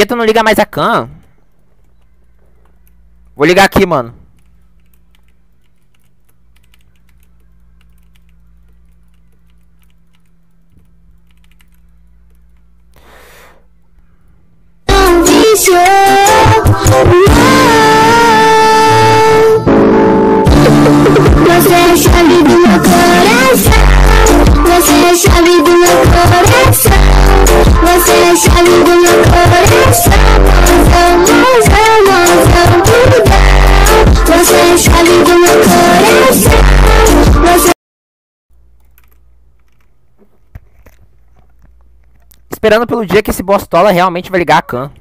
que tu não liga mais a cam? Vou ligar aqui, mano. Você é a chave do meu coração. Você é a chave do meu coração. Você é a chave do meu Esperando pelo dia que esse bostola realmente vai ligar a cam.